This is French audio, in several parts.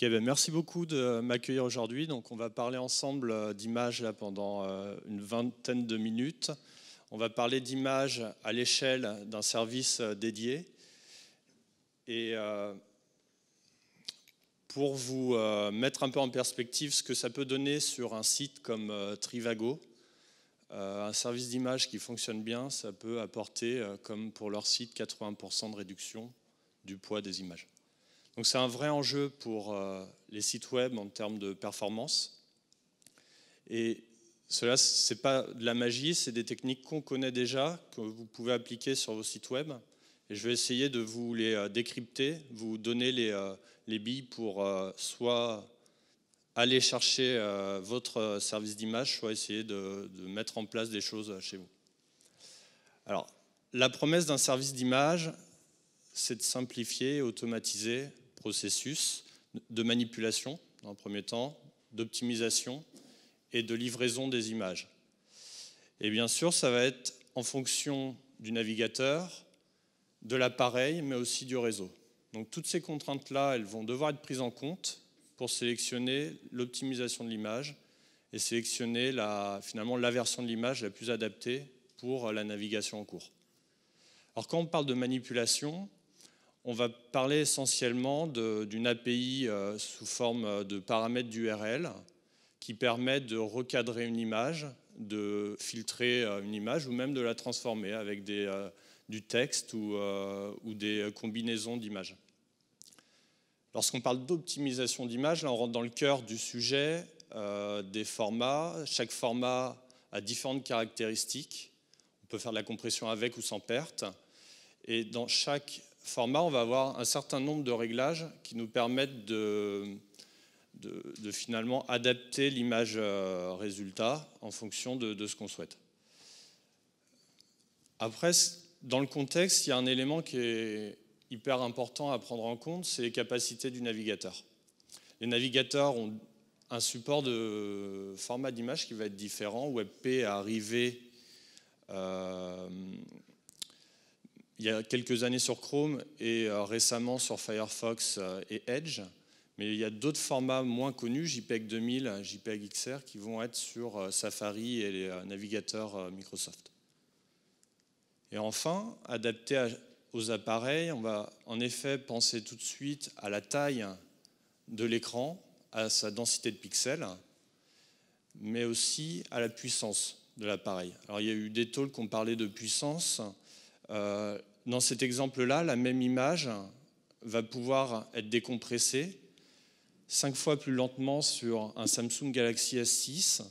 Merci beaucoup de m'accueillir aujourd'hui. Donc, on va parler ensemble euh, d'images pendant euh, une vingtaine de minutes. On va parler d'images à l'échelle d'un service euh, dédié. Et pour vous mettre un peu en perspective ce que ça peut donner sur un site comme Trivago, un service d'image qui fonctionne bien, ça peut apporter, comme pour leur site, 80% de réduction du poids des images. Donc c'est un vrai enjeu pour euh, les sites web en termes de performance. Et cela, ce n'est pas de la magie, c'est des techniques qu'on connaît déjà, que vous pouvez appliquer sur vos sites web. Et je vais essayer de vous les euh, décrypter, vous donner les, euh, les billes pour soit aller chercher votre service d'image, soit essayer de, de, mettre en place des choses chez vous. Alors, la promesse d'un service d'image, c'est de simplifier et automatiser processus de manipulation, dans le premier temps, d'optimisation et de livraison des images. Et bien sûr, ça va être en fonction du navigateur, de l'appareil, mais aussi du réseau. Donc toutes ces contraintes-là, elles vont devoir être prises en compte pour sélectionner l'optimisation de l'image et sélectionner finalement la version de l'image la plus adaptée pour la navigation en cours. Alors quand on parle de manipulation, on va parler essentiellement d'une API euh, sous forme de paramètres d'URL qui permet de recadrer une image, de filtrer euh, une image ou même de la transformer avec euh, du texte ou, des combinaisons d'images. Lorsqu'on parle d'optimisation d'images, là on rentre dans le cœur du sujet des formats. Chaque format a différentes caractéristiques. On peut faire de la compression avec ou sans perte. Et dans chaque format, on va avoir un certain nombre de réglages qui nous permettent de, finalement adapter l'image euh, résultat en fonction de, ce qu'on souhaite. Après, dans le contexte, il y a un élément qui est hyper important à prendre en compte, c'est les capacités du navigateur. Les navigateurs ont un support de format d'image qui va être différent. WebP est arrivé euh, il y a quelques années sur Chrome et euh, récemment sur Firefox euh, et Edge. Mais il y a d'autres formats moins connus, JPEG 2000, JPEG XR, qui vont être sur euh, Safari et les navigateurs Microsoft. Et enfin, adapté aux appareils, on va en effet penser tout de suite à la taille de l'écran, à sa densité de pixels, mais aussi à la puissance de l'appareil. Alors il y a eu des talks qui ont parlé de puissance. Dans cet exemple-là, la même image va pouvoir être décompressée cinq fois plus lentement sur un Samsung Galaxy S6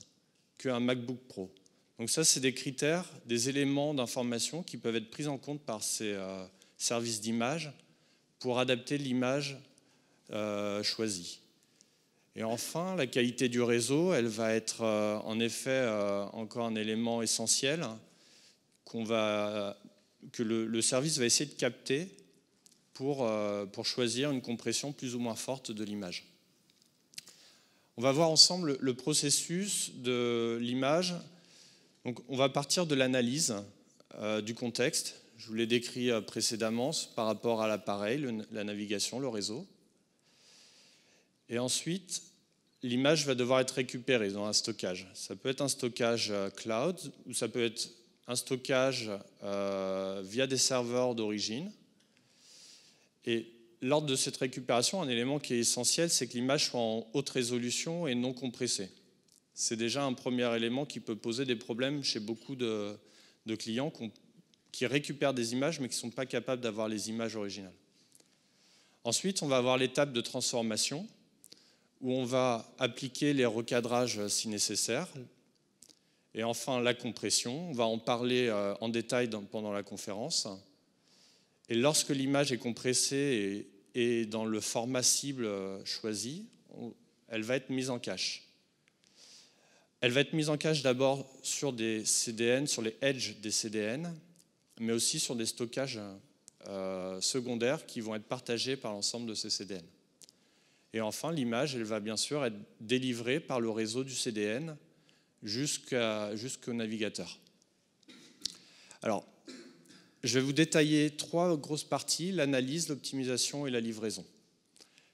qu'un MacBook Pro. Donc ça, c'est des critères, des éléments d'information qui peuvent être pris en compte par ces euh, services d'image pour adapter l'image euh, choisie. Et enfin, la qualité du réseau, elle va être en effet encore un élément essentiel qu'on va que le, service va essayer de capter pour, euh, pour choisir une compression plus ou moins forte de l'image. On va voir ensemble le processus de l'image. Donc, on va partir de l'analyse euh, du contexte. Je vous l'ai décrit euh, précédemment par rapport à l'appareil, la navigation, le réseau. Et ensuite, l'image va devoir être récupérée dans un stockage. Ça peut être un stockage cloud ou ça peut être un stockage euh, via des serveurs d'origine. Et lors de cette récupération, un élément qui est essentiel, c'est que l'image soit en haute résolution et non compressée. C'est déjà un premier élément qui peut poser des problèmes chez beaucoup de, clients qui récupèrent des images mais qui ne sont pas capables d'avoir les images originales. Ensuite, on va avoir l'étape de transformation où on va appliquer les recadrages si nécessaire, et enfin, la compression, on va en parler euh, en détail pendant la conférence. Et lorsque l'image est compressée et, dans le format cible euh, choisi, elle va être mise en cache. Elle va être mise en cache d'abord sur des CDN, sur les edges des CDN, mais aussi sur des stockages euh, secondaires qui vont être partagés par l'ensemble de ces CDN. Et enfin, l'image, elle va bien sûr être délivrée par le réseau du CDN jusqu'au navigateur. Alors, je vais vous détailler trois grosses parties, l'analyse, l'optimisation et la livraison.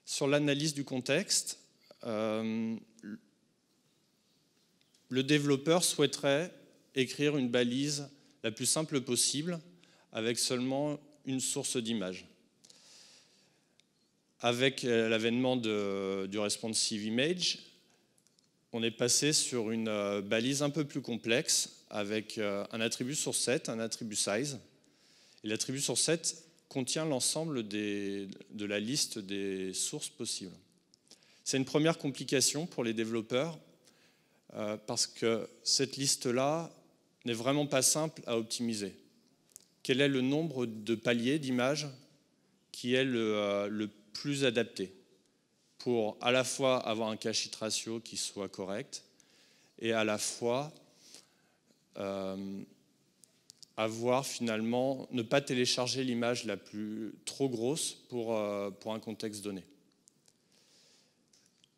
sur l'analyse du contexte, euh, le développeur souhaiterait écrire une balise la plus simple possible avec seulement une source d'image. Avec l'avènement du responsive image, on est passé sur une euh, balise un peu plus complexe avec euh, un attribut sur 7, un attribut size. Et l'attribut sur 7 contient l'ensemble de la liste des sources possibles. C'est une première complication pour les développeurs euh, parce que cette liste-là n'est vraiment pas simple à optimiser. Quel est le nombre de paliers d'images qui est le, le plus adapté? Pour à la fois avoir un cache ratio qui soit correct et à la fois euh, avoir finalement, ne pas télécharger l'image la plus trop grosse pour, euh, pour un contexte donné.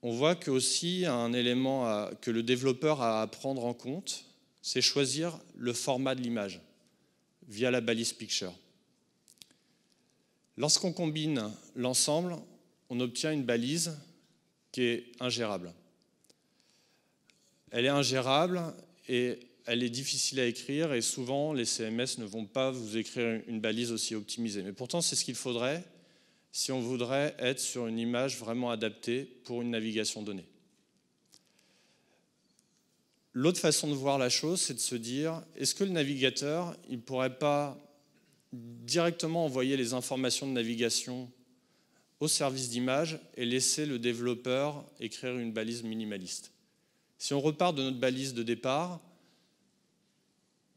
On voit que aussi un élément que le développeur a à prendre en compte, c'est choisir le format de l'image via la balise picture. Lorsqu'on combine l'ensemble, on obtient une balise qui est ingérable. Elle est ingérable et elle est difficile à écrire et souvent les CMS ne vont pas vous écrire une balise aussi optimisée. Mais pourtant, c'est ce qu'il faudrait si on voudrait être sur une image vraiment adaptée pour une navigation donnée. L'autre façon de voir la chose, c'est de se dire, est-ce que le navigateur, il ne pourrait pas directement envoyer les informations de navigation au service d'image et laisser le développeur écrire une balise minimaliste. Si on repart de notre balise de départ,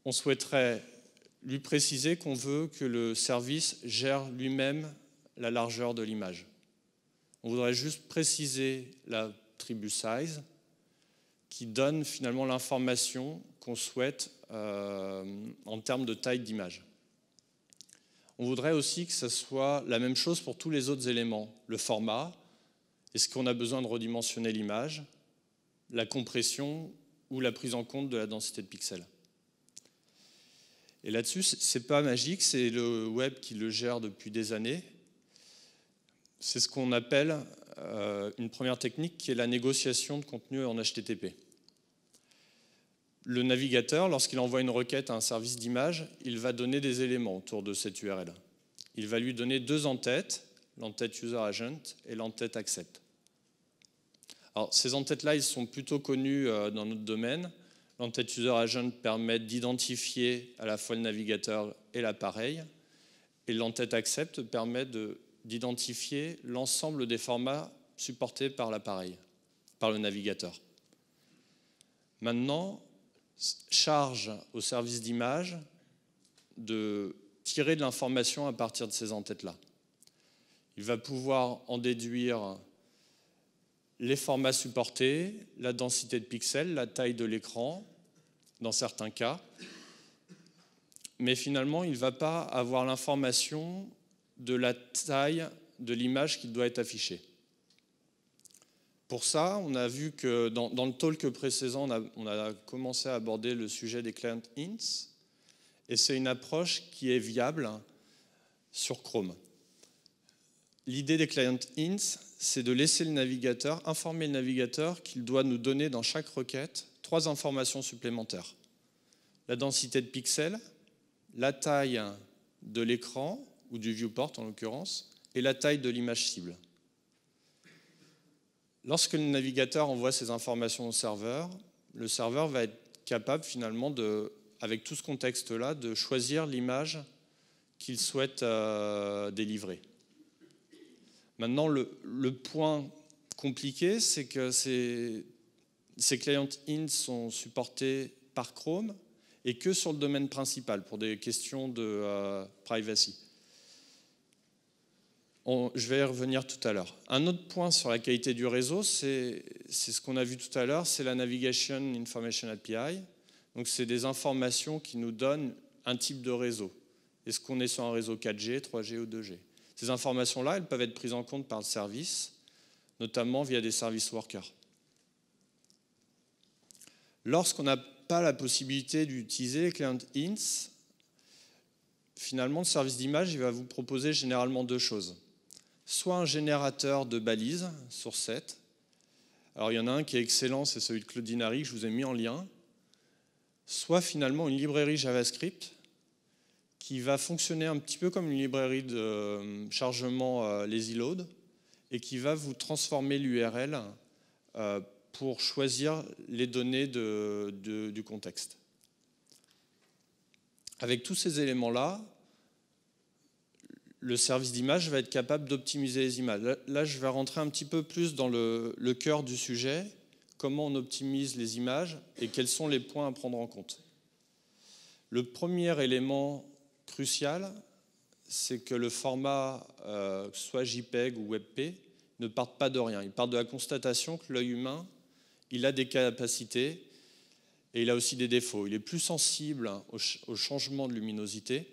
on souhaiterait lui préciser qu'on veut que le service gère lui-même la largeur de l'image. On voudrait juste préciser la tribu size qui donne finalement l'information qu'on souhaite euh, en termes de taille d'image. On voudrait aussi que ce soit la même chose pour tous les autres éléments. Le format, est-ce qu'on a besoin de redimensionner l'image, la compression ou la prise en compte de la densité de pixels? Et là-dessus, ce n'est pas magique, c'est le web qui le gère depuis des années. C'est ce qu'on appelle euh, une première technique qui est la négociation de contenu en HTTP le navigateur, lorsqu'il envoie une requête à un service d'image, il va donner des éléments autour de cette URL. Il va lui donner deux entêtes, l'entête user agent et l'entête accept. Ces entêtes-là, ils sont plutôt connus euh, dans notre domaine. L'entête user agent permet d'identifier à la fois le navigateur et l'appareil. Et l'entête accept permet d'identifier l'ensemble des formats supportés par l'appareil, par le navigateur. Maintenant, charge au service d'image de tirer de l'information à partir de ces entêtes-là. Il va pouvoir en déduire les formats supportés, la densité de pixels, la taille de l'écran, dans certains cas. Mais finalement, il ne va pas avoir l'information de la taille de l'image qui doit être affichée. Pour ça, on a vu que dans, le talk précédent, on a, commencé à aborder le sujet des client hints, et c'est une approche qui est viable sur Chrome. L'idée des client hints, c'est de laisser le navigateur, informer le navigateur qu'il doit nous donner dans chaque requête trois informations supplémentaires. La densité de pixels, la taille de l'écran, ou du viewport en l'occurrence, et la taille de l'image cible. Lorsque le navigateur envoie ces informations au serveur, le serveur va être capable finalement, avec tout ce contexte-là, de choisir l'image qu'il souhaite euh, délivrer. Maintenant, le, point compliqué, c'est que ces, ces clients in sont supportés par Chrome et que sur le domaine principal pour des questions de euh, privacy je vais y revenir tout à l'heure. Un autre point sur la qualité du réseau, c'est ce qu'on a vu tout à l'heure, c'est la Navigation Information API. Donc c'est des informations qui nous donnent un type de réseau. Est-ce qu'on est sur un réseau 4G, 3G ou 2G Ces informations-là, elles peuvent être prises en compte par le service, notamment via des service workers. Lorsqu'on n'a pas la possibilité d'utiliser client hints, finalement, le service d'image va vous proposer généralement deux choses soit un générateur de balises sur 7. Alors il y en a un qui est excellent, c'est celui de Claudinari que je vous ai mis en lien. Soit finalement une librairie JavaScript qui va fonctionner un petit peu comme une librairie de euh, chargement euh, lazy load et qui va vous transformer l'URL euh, pour choisir les données du contexte. Avec tous ces éléments-là, le service d'image va être capable d'optimiser les images. Là, je vais rentrer un petit peu plus dans le, cœur du sujet, comment on optimise les images et quels sont les points à prendre en compte? Le premier élément crucial, c'est que le format, euh, soit JPEG ou WebP, ne parte pas de rien. Il part de la constatation que l'œil humain, il a des capacités et il a aussi des défauts. Il est plus sensible au, changement de luminosité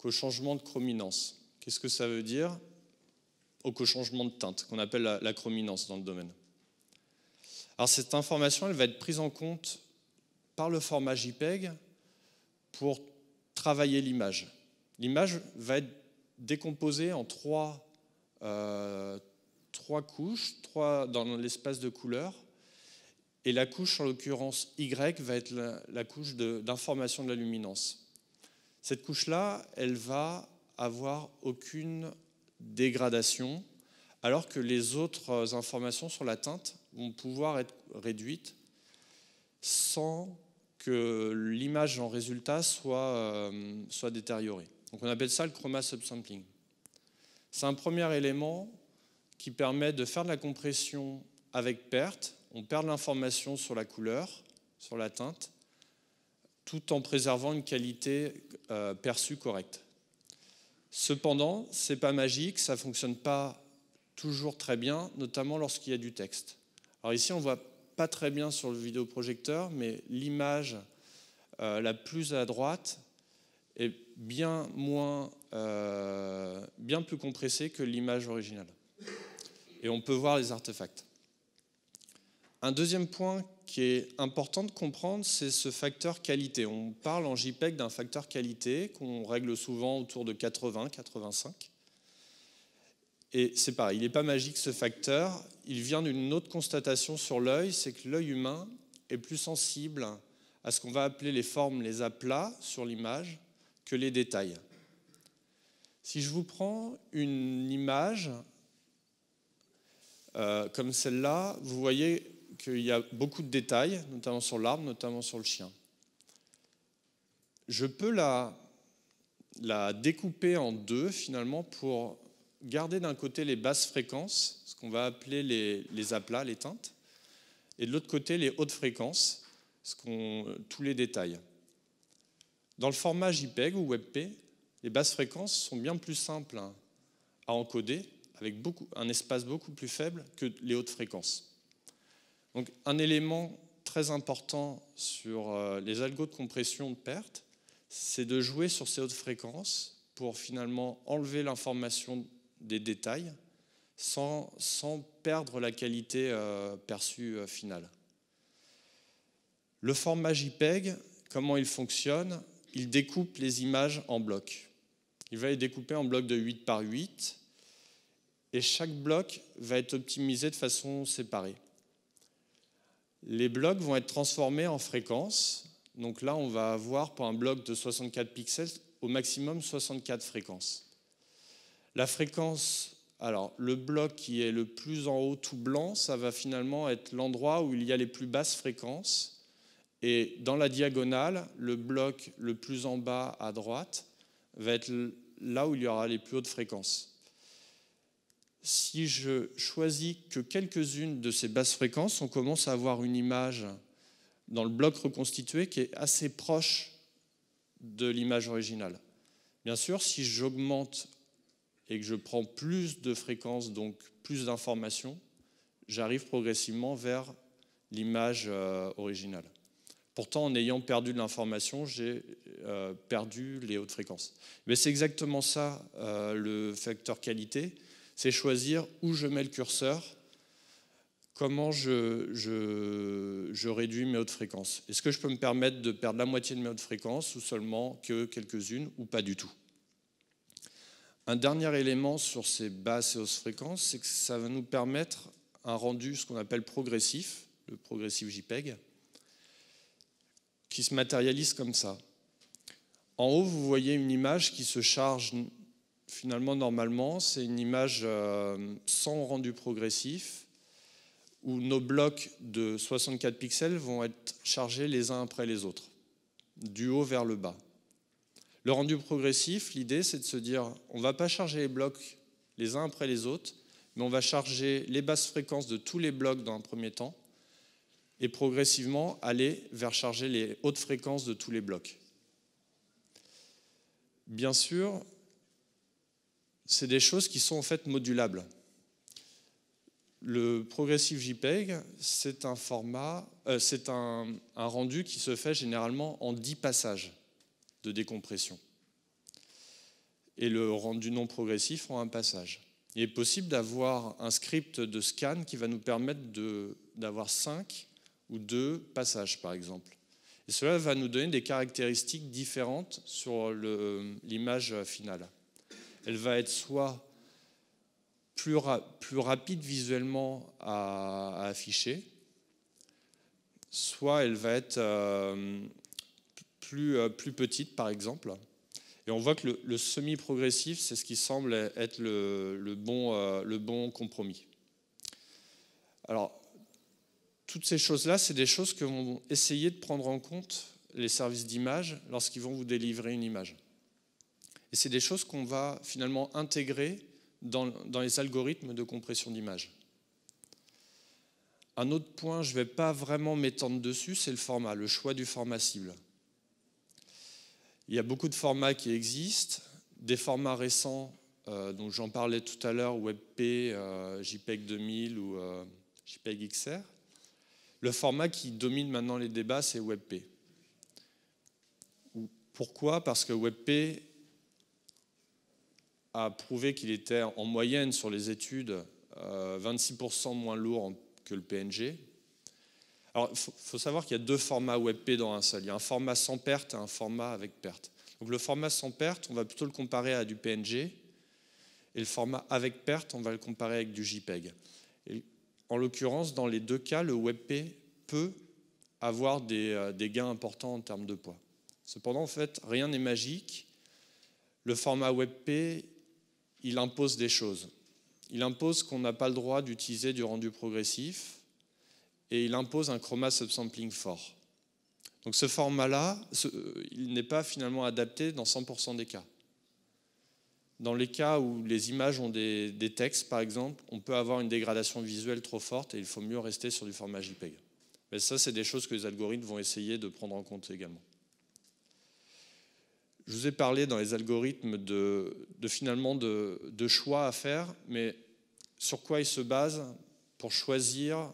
qu'au changement de chrominance. Qu'est-ce que ça veut dire Au changement de teinte, qu'on appelle la, chrominance dans le domaine. Alors cette information, elle va être prise en compte par le format JPEG pour travailler l'image. L'image va être décomposée en trois, euh, couches, trois dans l'espace de couleurs. Et la couche, en l'occurrence Y, va être la, couche d'information de la luminance. Cette couche-là, elle va avoir aucune dégradation, alors que les autres informations sur la teinte vont pouvoir être réduites sans que l'image en résultat soit, euh, soit détériorée. Donc on appelle ça le chroma subsampling. C'est un premier élément qui permet de faire de la compression avec perte. On perd l'information sur la couleur, sur la teinte, tout en préservant une qualité euh, perçue correcte. Cependant, ce n'est pas magique, ça ne fonctionne pas toujours très bien, notamment lorsqu'il y a du texte. Alors ici, on voit pas très bien sur le vidéoprojecteur, mais l'image euh, la plus à droite est bien, moins, euh, bien plus compressée que l'image originale. Et on peut voir les artefacts. Un deuxième point qui est important de comprendre, c'est ce facteur qualité. On parle en JPEG d'un facteur qualité qu'on règle souvent autour de 80, 85. Et c'est pareil, il n'est pas magique ce facteur, il vient d'une autre constatation sur l'œil, c'est que l'œil humain est plus sensible à ce qu'on va appeler les formes, les aplats sur l'image, que les détails. Si je vous prends une image euh, comme celle-là, vous voyez qu'il y a beaucoup de détails, notamment sur l'arbre, notamment sur le chien. Je peux la, découper en deux finalement pour garder d'un côté les basses fréquences, ce qu'on va appeler les, aplats, les teintes, et de l'autre côté les hautes fréquences, tous les détails. Dans le format JPEG ou WebP, les basses fréquences sont bien plus simples à encoder, avec un espace beaucoup plus faible que les hautes fréquences. Donc un élément très important sur euh, les algos de compression de perte, c'est de jouer sur ces hautes fréquences pour finalement enlever l'information des détails sans, perdre la qualité euh, perçue euh, finale. Le format JPEG, comment il fonctionne Il découpe les images en blocs. Il va les découper en blocs de 8 par 8 et chaque bloc va être optimisé de façon séparée. Les blocs vont être transformés en fréquences. Donc là, on va avoir pour un bloc de 64 pixels au maximum 64 fréquences. La fréquence, alors le bloc qui est le plus en haut tout blanc, ça va finalement être l'endroit où il y a les plus basses fréquences. Et dans la diagonale, le bloc le plus en bas à droite va être là où il y aura les plus hautes fréquences. Si je choisis que quelques-unes de ces basses fréquences, on commence à avoir une image dans le bloc reconstitué qui est assez proche de l'image originale. Bien sûr, si j'augmente et que je prends plus de fréquences, donc plus d'informations, j'arrive progressivement vers l'image euh, originale. Pourtant, en ayant perdu de l'information, j'ai euh, perdu les hautes fréquences. Mais c'est exactement ça euh, le facteur qualité, c'est choisir où je mets le curseur, comment je, réduis mes hautes fréquences. Est-ce que je peux me permettre de perdre la moitié de mes hautes fréquences ou seulement que quelques-unes ou pas du tout? Un dernier élément sur ces basses et hausses fréquences, c'est que ça va nous permettre un rendu, ce qu'on appelle progressif, le progressif JPEG, qui se matérialise comme ça. En haut, vous voyez une image qui se charge finalement normalement. C'est une image euh, sans rendu progressif, où nos blocs de 64 pixels vont être chargés les uns après les autres, du haut vers le bas. Le rendu progressif, l'idée c'est de se dire, on ne va pas charger les blocs les uns après les autres, mais on va charger les basses fréquences de tous les blocs dans un premier temps, et progressivement aller vers charger les hautes fréquences de tous les blocs. Bien sûr, c'est des choses qui sont en fait modulables. Le progressif JPEG, c'est un euh, rendu qui se fait généralement en 10 passages de décompression. Et le rendu non progressif en un passage. Il est possible d'avoir un script de scan qui va nous permettre d'avoir 5 ou 2 passages, par exemple. Et cela va nous donner des caractéristiques différentes sur l'image finale. Elle va être soit plus, rapide visuellement à, afficher, soit elle va être euh, plus, euh, plus petite, par exemple. Et on voit que le, semi-progressif, c'est ce qui semble être le, bon, euh, le bon compromis. Alors, toutes ces choses-là, c'est des choses que vont essayer de prendre en compte les services d'image lorsqu'ils vont vous délivrer une image. Et c'est des choses qu'on va finalement intégrer dans, les algorithmes de compression d'image. Un autre point, je ne vais pas vraiment m'étendre dessus, c'est le format, le choix du format cible. Il y a beaucoup de formats qui existent, des formats récents, euh, dont j'en parlais tout à l'heure, WebP, euh, JPEG 2000 ou euh, JPEG XR. Le format qui domine maintenant les débats, c'est WebP. Pourquoi? Parce que WebP a prouvé qu'il était en moyenne sur les études 26% moins lourd que le PNG, alors, il faut, savoir qu'il y a deux formats WebP dans un seul. Il y a un format sans perte et un format avec perte. Donc, le format sans perte, on va plutôt le comparer à du PNG. Et le format avec perte, on va le comparer avec du JPEG. en l'occurrence, dans les deux cas, le WebP peut avoir des, euh, des gains importants en termes de poids. Cependant, en fait, rien n'est magique. Le format WebP, il impose des choses. Il impose qu'on n'a pas le droit d'utiliser du rendu progressif et il impose un chroma subsampling fort. Donc ce format-là, il n'est pas finalement adapté dans 100% des cas. Dans les cas où les images ont des, textes, par exemple, on peut avoir une dégradation visuelle trop forte et il faut mieux rester sur du format JPEG. Mais ça, c'est des choses que les algorithmes vont essayer de prendre en compte également. Je vous ai parlé dans les algorithmes de, finalement de, choix à faire, mais sur quoi ils se basent pour choisir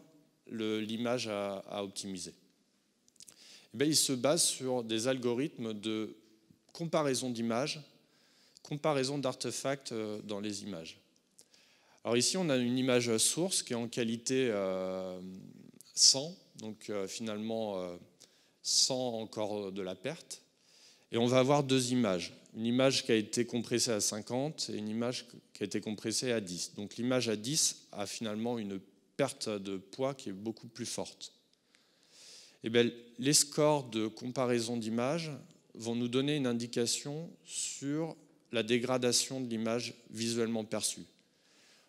l'image à, optimiser? Eh Il se base sur des algorithmes de comparaison d'images, comparaison d'artefacts euh, dans les images. Alors ici, on a une image source qui est en qualité 100, euh, donc euh, finalement sans encore de la perte. Et on va avoir deux images. Une image qui a été compressée à 50 et une image qui a été compressée à 10. Donc l'image à 10 a finalement une perte de poids qui est beaucoup plus forte. Eh bien, les scores de comparaison d'images vont nous donner une indication sur la dégradation de l'image visuellement perçue.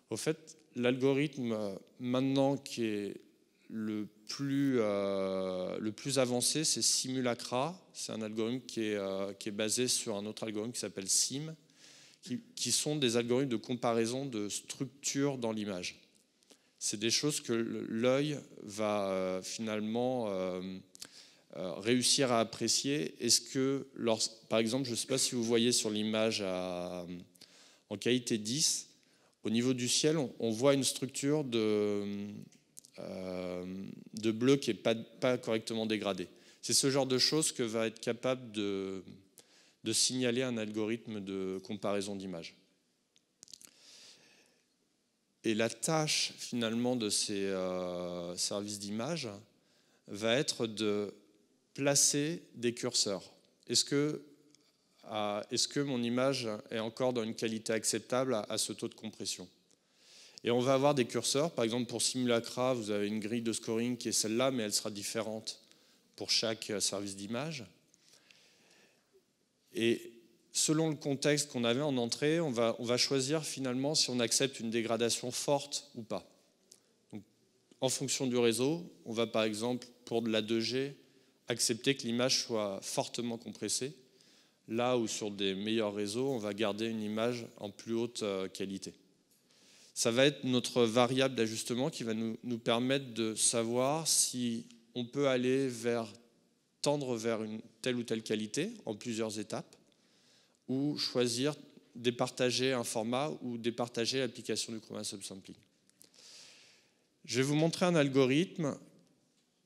Au fait, l'algorithme maintenant qui est le plus, euh, le plus avancé, c'est Simulacra. C'est un algorithme qui est, euh, basé sur un autre algorithme qui s'appelle SIM, qui, sont des algorithmes de comparaison de structure dans l'image c'est des choses que l'œil va euh, finalement réussir à apprécier. Est-ce que, par exemple, je ne sais pas si vous voyez sur l'image en qualité 10, au niveau du ciel, on, voit une structure de, de bleu qui n'est pas, correctement dégradée. C'est ce genre de choses que va être capable de, signaler un algorithme de comparaison d'images. Et la tâche finalement de ces euh, services d'image va être de placer des curseurs. Est-ce que mon image est encore dans une qualité acceptable à, ce taux de compression? Et on va avoir des curseurs, par exemple pour Simulacra, vous avez une grille de scoring qui est celle-là, mais elle sera différente pour chaque service d'image. Et selon le contexte qu'on avait en entrée, on va, on va, choisir finalement si on accepte une dégradation forte ou pas. en fonction du réseau, on va par exemple, pour de la 2G, accepter que l'image soit fortement compressée, là où sur des meilleurs réseaux, on va garder une image en plus haute euh, qualité. Ça va être notre variable d'ajustement qui va nous, nous, permettre de savoir si on peut aller vers, tendre vers une telle ou telle qualité en plusieurs étapes, ou choisir départager un format ou départager l'application du chroma subsampling. Je vais vous montrer un algorithme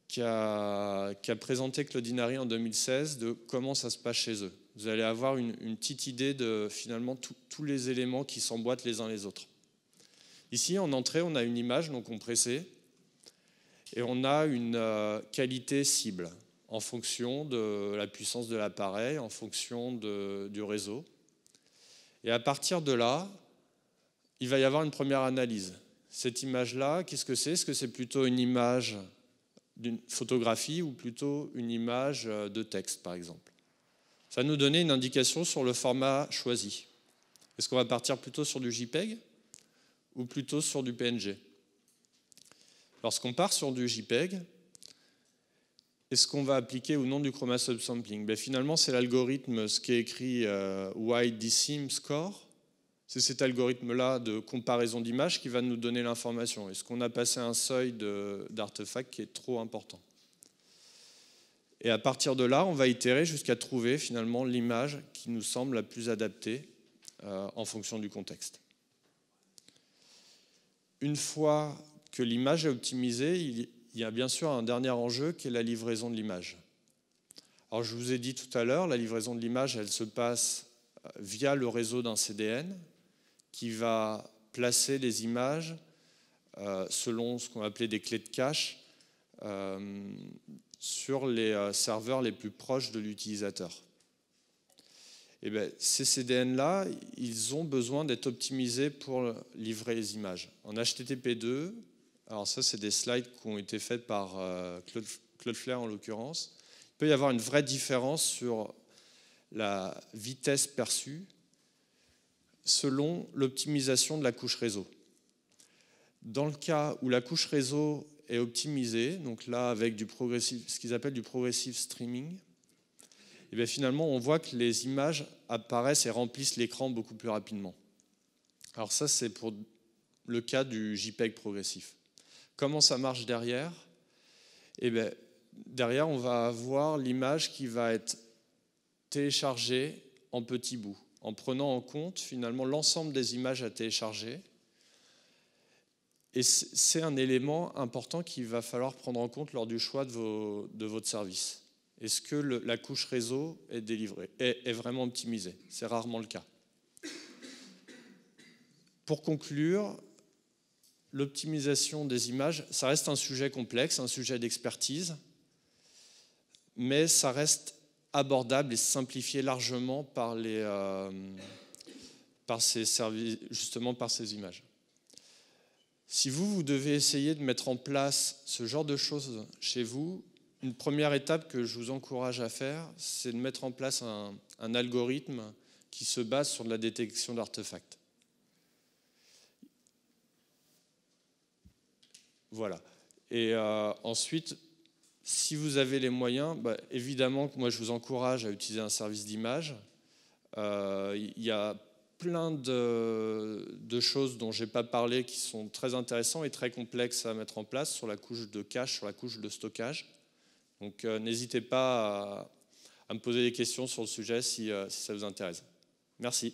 qu'a a présenté Claudinari en 2016 de comment ça se passe chez eux. Vous allez avoir une, petite idée de finalement tous les éléments qui s'emboîtent les uns les autres. Ici, en entrée, on a une image non compressée et on a une euh, qualité cible en fonction de la puissance de l'appareil, en fonction du réseau. Et à partir de là, il va y avoir une première analyse. Cette image-là, qu'est-ce que c'est? Est-ce que c'est plutôt une image d'une photographie ou plutôt une image euh, de texte, par exemple? Ça va nous donner une indication sur le format choisi. Est-ce qu'on va partir plutôt sur du JPEG? Ou plutôt sur du PNG Lorsqu'on part sur du JPEG, est-ce qu'on va appliquer ou non du chroma subsampling? Ben Finalement, c'est l'algorithme, ce qui est écrit euh, YDSIM score, c'est cet algorithme-là de comparaison d'images qui va nous donner l'information. Est-ce qu'on a passé un seuil d'artefact qui est trop important? Et à partir de là, on va itérer jusqu'à trouver finalement l'image qui nous semble la plus adaptée euh, en fonction du contexte. Une fois que l'image est optimisée, il y a bien sûr un dernier enjeu qui est la livraison de l'image. Alors je vous ai dit tout à l'heure, la livraison de l'image, elle se passe euh, via le réseau d'un CDN, qui va placer les images euh, selon ce qu'on appeler des clés de cache euh, sur les serveurs les plus proches de l'utilisateur. Eh bien, ces CDN-là, ils ont besoin d'être optimisés pour livrer les images. En HTTP2, alors ça, c'est des slides qui ont été faits par Claude, Claude Flair en l'occurrence, il peut y avoir une vraie différence sur la vitesse perçue selon l'optimisation de la couche réseau. Dans le cas où la couche réseau est optimisée, donc là avec du ce qu'ils appellent du progressive streaming, eh finalement on voit que les images apparaissent et remplissent l'écran beaucoup plus rapidement. Alors ça c'est pour le cas du JPEG progressif. Comment ça marche derrière? Eh bien, Derrière on va avoir l'image qui va être téléchargée en petits bouts en prenant en compte finalement l'ensemble des images à télécharger. Et c'est un élément important qu'il va falloir prendre en compte lors du choix de votre service. Est-ce que la couche réseau est délivrée, est, vraiment optimisée? C'est rarement le cas. Pour conclure, l'optimisation des images, ça reste un sujet complexe, un sujet d'expertise, mais ça reste abordable et simplifié largement par, les, euh, par ces justement par ces images. Si vous, vous devez essayer de mettre en place ce genre de choses chez vous, une première étape que je vous encourage à faire, c'est de mettre en place un, algorithme qui se base sur de la détection d'artefacts. Voilà. Et euh, ensuite, si vous avez les moyens, bah, évidemment que moi je vous encourage à utiliser un service d'image. Euh, il y a plein de, choses dont je n'ai pas parlé qui sont très intéressantes et très complexes à mettre en place sur la couche de cache, sur la couche de stockage. Donc euh, n'hésitez pas à, me poser des questions sur le sujet si, euh, si ça vous intéresse. Merci.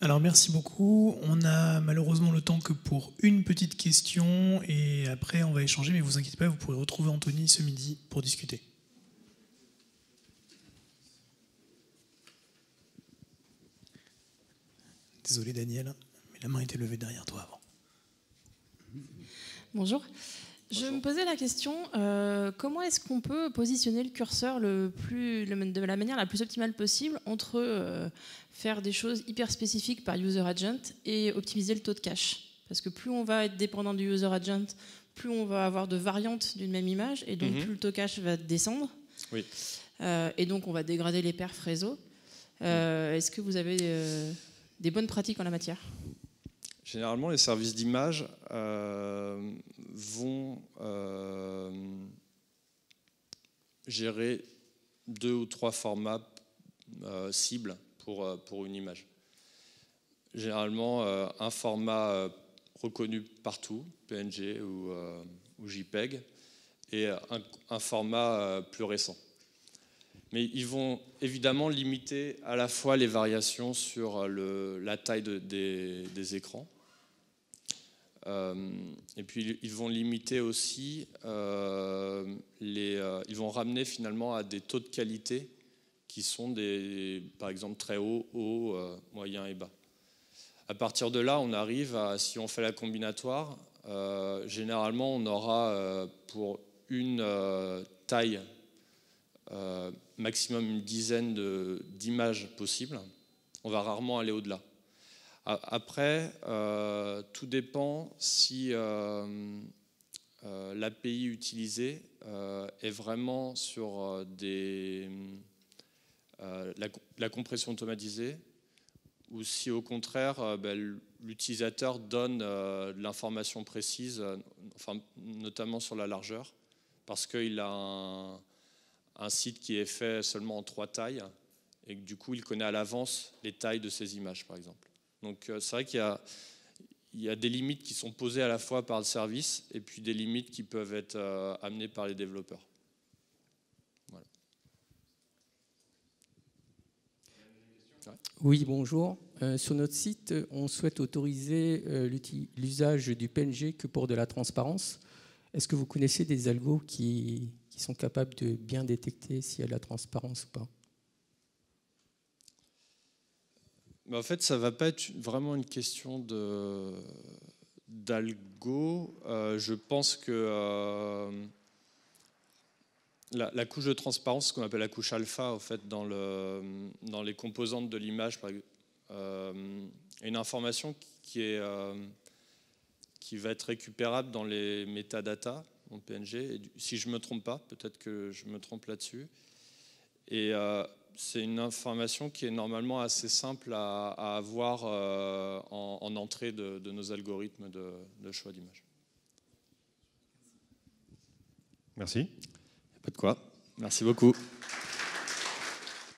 Alors merci beaucoup. On a malheureusement le temps que pour une petite question et après on va échanger, mais vous inquiétez pas, vous pourrez retrouver Anthony ce midi pour discuter. Désolé Daniel, mais la main était levée derrière toi avant. Bonjour. Je me posais la question, euh, comment est-ce qu'on peut positionner le curseur le plus, de la manière la plus optimale possible entre euh, faire des choses hyper spécifiques par user agent et optimiser le taux de cache? Parce que plus on va être dépendant du user agent, plus on va avoir de variantes d'une même image, et donc mhm. plus le taux de cache va descendre. Oui. Euh, et donc on va dégrader les perfs réseau. Est-ce que vous avez des bonnes pratiques en la matière Généralement, les services d'image vont euh, gérer deux ou trois formats euh, cibles pour, euh, pour une image. Généralement, un format reconnu partout, PNG ou, JPEG, et un, format plus récent. Mais ils vont évidemment limiter à la fois les variations sur le, la taille des, écrans, euh, et puis ils vont limiter aussi, euh, les, euh, ils vont ramener finalement à des taux de qualité qui sont des, par exemple très hauts, hauts, moyens et bas. À partir de là, on arrive à, si on fait la combinatoire, généralement on aura pour une taille maximum une dizaine d'images possibles. On va rarement aller au-delà. Après, euh, tout dépend si euh, euh, l'API utilisée est vraiment sur des, la, compression automatisée ou si au contraire ben, l'utilisateur donne de l'information précise, enfin, notamment sur la largeur, parce qu'il a un, un, site qui est fait seulement en trois tailles et que du coup il connaît à l'avance les tailles de ses images par exemple. Donc euh, c'est vrai qu'il y a, des limites qui sont posées à la fois par le service et puis des limites qui peuvent être euh, amenées par les développeurs. Oui, bonjour. Euh, sur notre site, on souhaite autoriser l'usage du PNG que pour de la transparence. Est-ce que vous connaissez des algos qui, qui sont capables de bien détecter s'il y a de la transparence ou pas en fait, ça ne va pas être vraiment une question d'algo. Euh, je pense que euh, la, couche de transparence, ce qu'on appelle la couche alpha, en fait, dans, le, dans les composantes de l'image, euh, une information qui, est, qui va être récupérable dans les métadatas en PNG. si je ne me trompe pas, peut-être que je me trompe là-dessus. Et c'est une information qui est normalement assez simple à, avoir euh, en, entrée de, nos algorithmes de, choix d'image. Merci. Pas de quoi. Merci beaucoup.